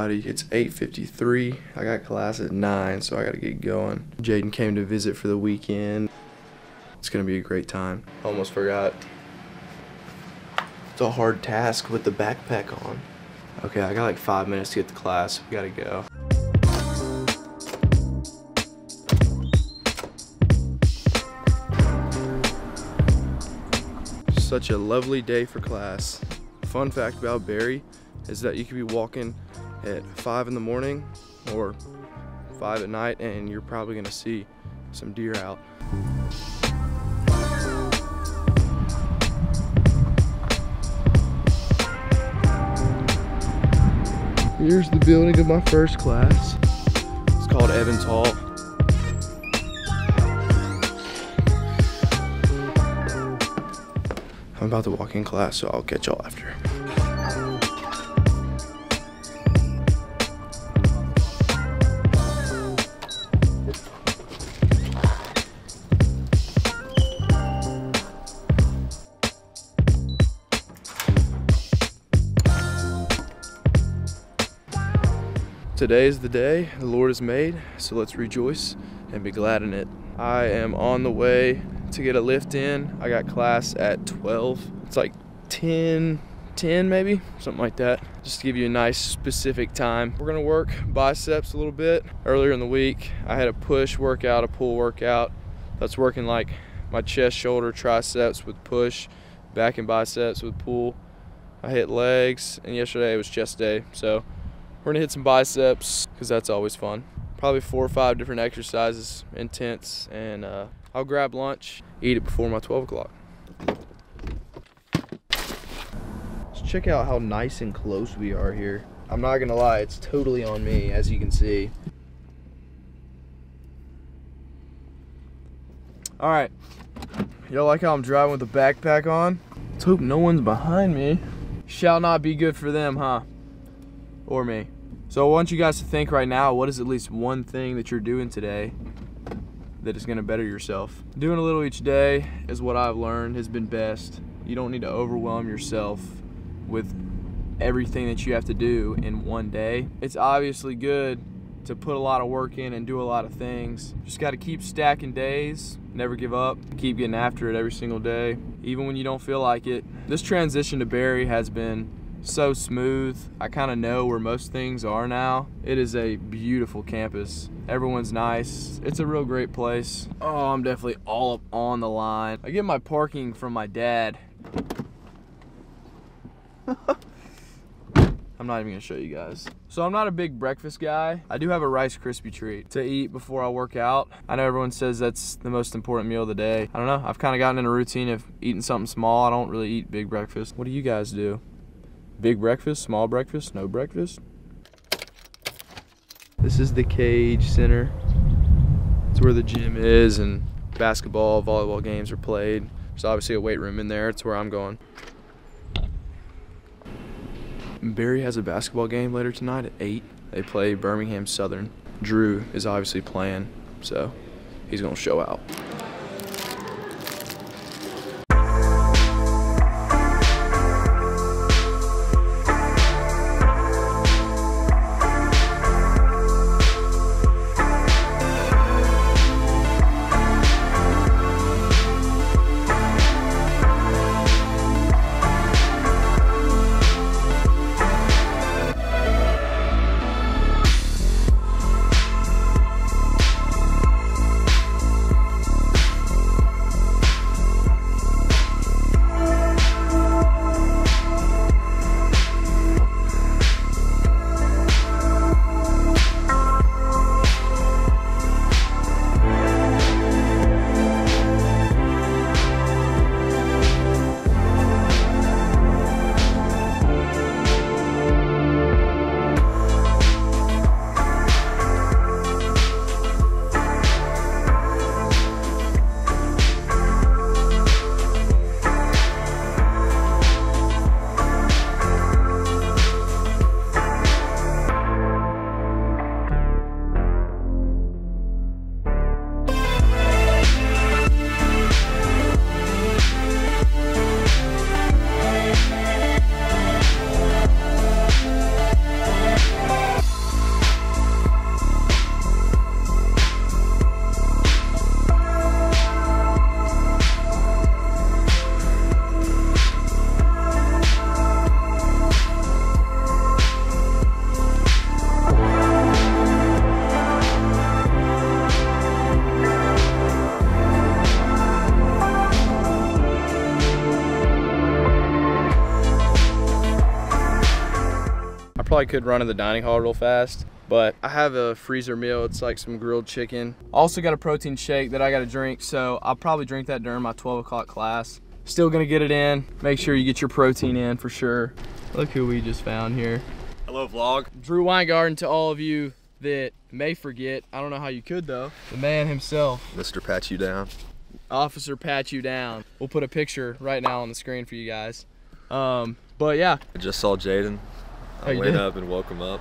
everybody. It's 8:53. I got class at nine, so I got to get going. Jaden came to visit for the weekend. It's gonna be a great time. Almost forgot. It's a hard task with the backpack on. Okay, I got like five minutes to get to class. We gotta go. Such a lovely day for class. Fun fact about Berry is that you could be walking at five in the morning or five at night and you're probably gonna see some deer out. Here's the building of my first class. It's called Evans Hall. I'm about to walk in class, so I'll catch y'all after. Today is the day the Lord has made, so let's rejoice and be glad in it. I am on the way to get a lift in. I got class at 12. It's like 10, 10 maybe, something like that. Just to give you a nice specific time. We're gonna work biceps a little bit. Earlier in the week, I had a push workout, a pull workout. That's working like my chest, shoulder, triceps with push, back and biceps with pull. I hit legs, and yesterday was chest day, so we're gonna hit some biceps because that's always fun. Probably four or five different exercises, intense, and uh, I'll grab lunch, eat it before my 12 o'clock. Let's check out how nice and close we are here. I'm not gonna lie, it's totally on me, as you can see. All right, y'all like how I'm driving with a backpack on? Let's hope no one's behind me. Shall not be good for them, huh? Or me. So I want you guys to think right now what is at least one thing that you're doing today that is going to better yourself. Doing a little each day is what I've learned has been best. You don't need to overwhelm yourself with everything that you have to do in one day. It's obviously good to put a lot of work in and do a lot of things. Just got to keep stacking days, never give up, keep getting after it every single day, even when you don't feel like it. This transition to Berry has been so smooth. I kind of know where most things are now. It is a beautiful campus. Everyone's nice. It's a real great place. Oh, I'm definitely all up on the line. I get my parking from my dad. I'm not even gonna show you guys. So I'm not a big breakfast guy. I do have a Rice Krispie treat to eat before I work out. I know everyone says that's the most important meal of the day. I don't know, I've kind of gotten in a routine of eating something small. I don't really eat big breakfast. What do you guys do? Big breakfast, small breakfast, no breakfast. This is the Cage Center. It's where the gym is and basketball, volleyball games are played. There's obviously a weight room in there. It's where I'm going. Berry has a basketball game later tonight at 8. They play Birmingham Southern. Drew is obviously playing, so he's going to show out. Probably could run in the dining hall real fast. But I have a freezer meal. It's like some grilled chicken. Also got a protein shake that I got to drink. So I'll probably drink that during my 12 o'clock class. Still gonna get it in. Make sure you get your protein in for sure. Look who we just found here. Hello vlog. Drew Weingarten to all of you that may forget. I don't know how you could though. The man himself. Mr. Pat you down. Officer pat you down. We'll put a picture right now on the screen for you guys. Um, but yeah. I just saw Jaden. I Oh, went did? up and woke him up.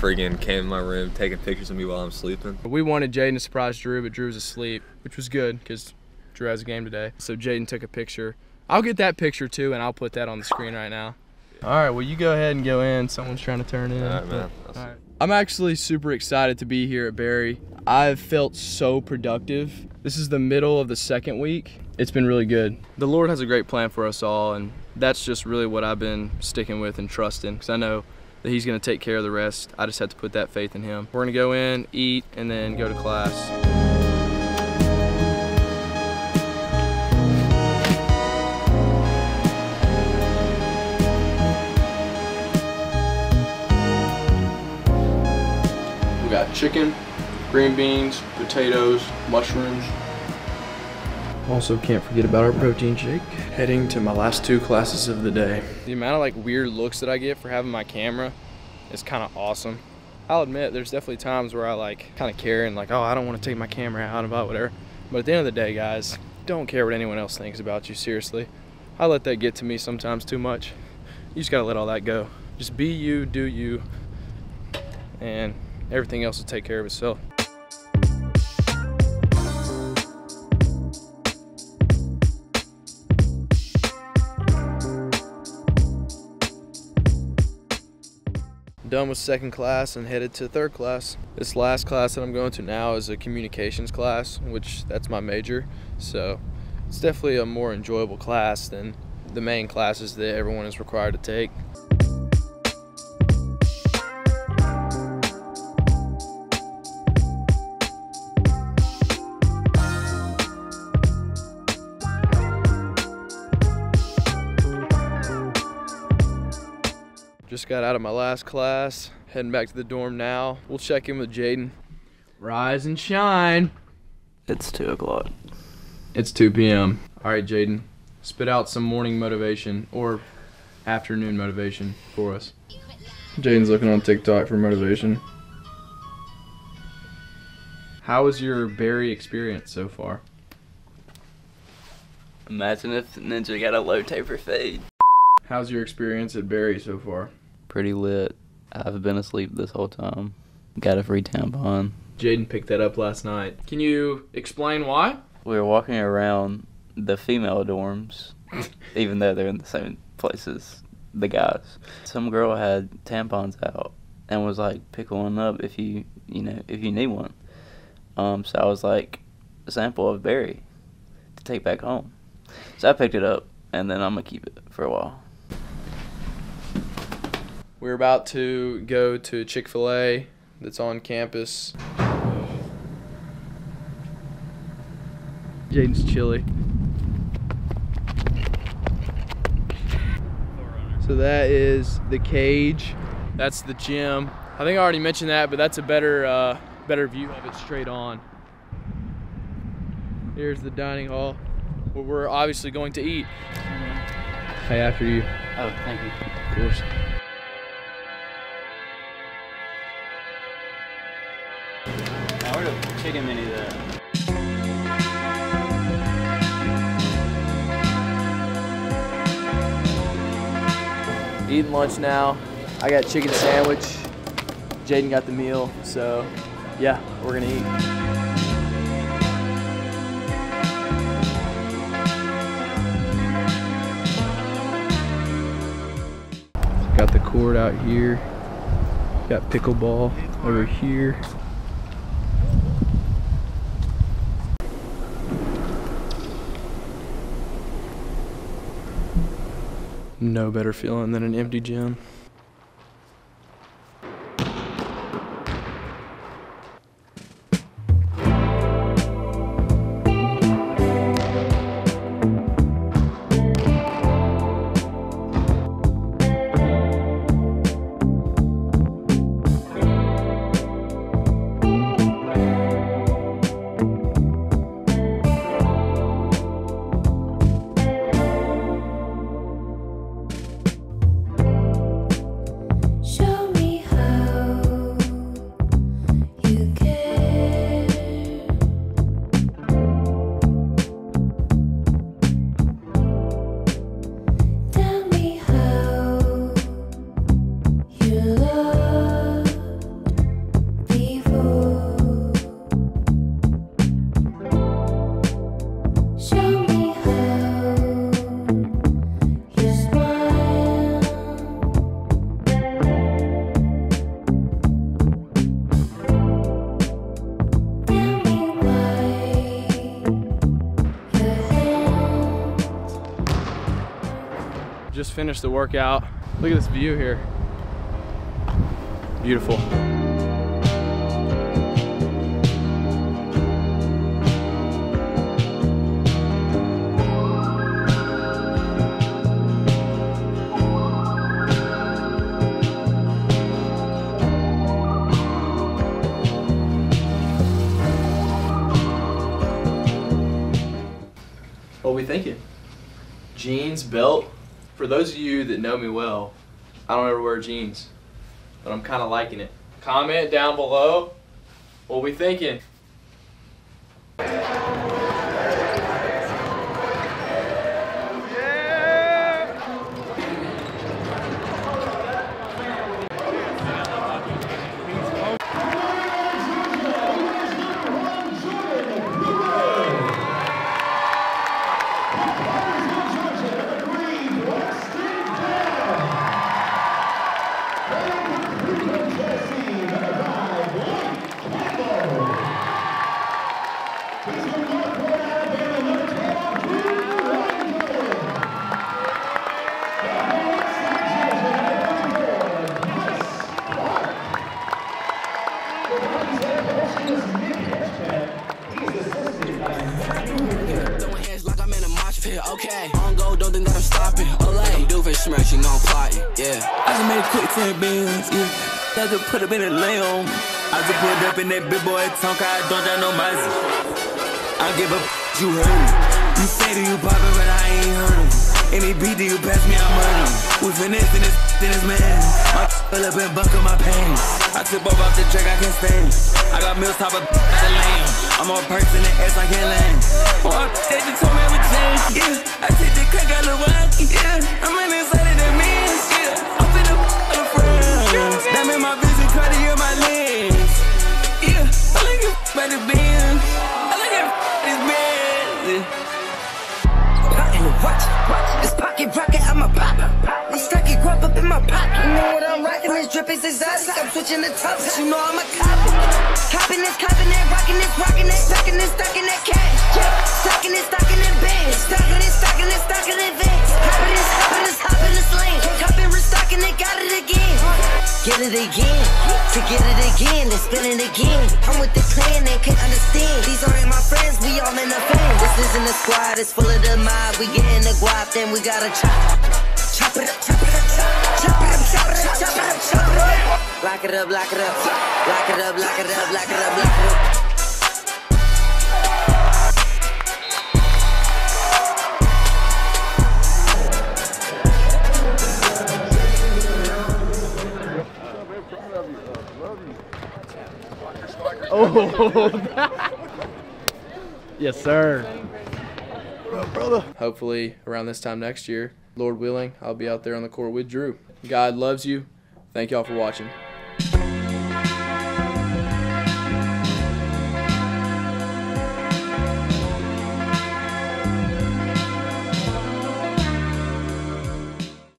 Friggin' came in my room taking pictures of me while I'm sleeping. We wanted Jaden to surprise Drew, but Drew was asleep, which was good because Drew has a game today. So Jaden took a picture. I'll get that picture too, and I'll put that on the screen right now. All right, well, you go ahead and go in. Someone's trying to turn in. All right, man. All right. I'm actually super excited to be here at Berry. I've felt so productive. This is the middle of the second week. It's been really good. The Lord has a great plan for us all, and that's just really what I've been sticking with and trusting because I know that He's going to take care of the rest. I just have to put that faith in Him. We're going to go in, eat, and then go to class. We got chicken, green beans, potatoes, mushrooms. Also can't forget about our protein shake. Heading to my last two classes of the day. The amount of like weird looks that I get for having my camera is kind of awesome. I'll admit there's definitely times where I like kind of care and like, oh, I don't want to take my camera out about whatever. But at the end of the day, guys, don't care what anyone else thinks about you, seriously. I let that get to me sometimes too much. You just gotta let all that go. Just be you, do you, and everything else will take care of itself. Done with second class and headed to third class. This last class that I'm going to now is a communications class, which that's my major. So it's definitely a more enjoyable class than the main classes that everyone is required to take. Just got out of my last class, heading back to the dorm now. We'll check in with Jaden. Rise and shine. It's two o'clock. It's 2 p.m. All right, Jaden, spit out some morning motivation or afternoon motivation for us. Jaden's looking on TikTok for motivation. How was your Berry experience so far? Imagine if Ninja got a low taper fade. How's your experience at Berry so far? Pretty lit. I've been asleep this whole time. Got a free tampon. Jaden picked that up last night. Can you explain why? We were walking around the female dorms, even though they're in the same places, the guys. Some girl had tampons out and was like, pick one up if you, you know, if you need one. Um, so I was like, a sample of berry to take back home. So I picked it up and then I'm gonna keep it for a while. We're about to go to Chick fil A that's on campus. Jaden's chilly. So that is the cage. That's the gym. I think I already mentioned that, but that's a better uh, better view of it straight on. Here's the dining hall where we're obviously going to eat. Hey, after you. Oh, thank you. Of course. Now we're the chicken mini there. Eating lunch now. I got chicken sandwich. Jaden got the meal, so yeah, we're gonna eat. Got the court out here. Got pickleball over here. No better feeling than an empty gym. Finished the workout. Look at this view here. Beautiful. What we thinking? Jeans, belt. For those of you that know me well, I don't ever wear jeans, but I'm kind of liking it. Comment down below what we thinking. Okay. On go, don't think that I'm stopping. Oh, Olay. I'm doofus smashing on plotting, yeah. I just made a quick 10 bands, yeah. I just put up in a lamb. I just pulled up in that big boy Tonka, I don't got no mercy. I give f- you heard. You say that you poppin', but I ain't heard him. Any beat that you pass me, I murder him. We in this, in this man. My fill up and buckle my pants. I tip up off the track, I can't stand. I got meals top of of lamb. I'm on perks in the ass, I can't land. Oh, I they just told me I'm a change. Yeah, I take the crack out of wine. Yeah, I'm in inside by the bands. I like it this. Yeah. Pot in the watch. This pocket rocket, I'm a pop. This stocky grub up in my pocket. You know what I'm rocking? This drip is exotic. I'm switching the tops. You know I'm a cop. Copping this, copping that, rocking this, rocking that, stacking this, stacking that cash. Stacking this, stacking that bands. Stacking this, stacking this, stacking that vans. Hopping this, hopping this, hopping this lane. Copping, restocking it, got it. Get it again, to get it again, then spin it again. I'm with the clan, they can't understand. These aren't my friends, we all in the fan. This isn't a squad, it's full of the mob. We getting the guap, then we gotta chop. Chop it up, chop it up, chop, chop it up, chop it up, chop it up, chop it up. Lock it up, lock it up, lock it up, lock it up, lock it up, lock it up. Yes, sir. brother. Hopefully, around this time next year, Lord willing, I'll be out there on the court with Drew. God loves you. Thank y'all for watching.